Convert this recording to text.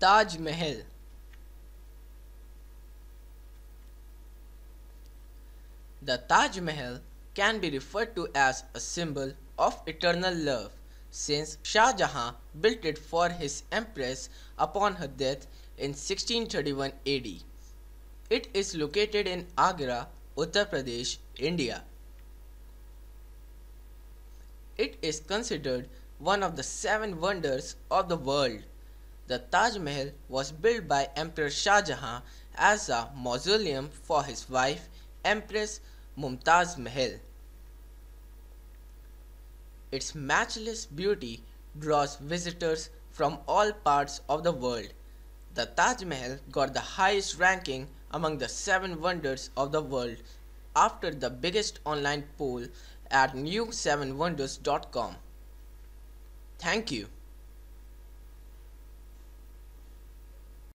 Taj Mahal The Taj Mahal can be referred to as a symbol of eternal love since Shah Jahan built it for his empress upon her death in 1631 AD. It is located in Agra, Uttar Pradesh, India. It is considered one of the seven wonders of the world. The Taj Mahal was built by Emperor Shah Jahan as a mausoleum for his wife, Empress Mumtaz Mahal. Its matchless beauty draws visitors from all parts of the world. The Taj Mahal got the highest ranking among the seven wonders of the world after the biggest online poll at new7wonders.com. Thank you.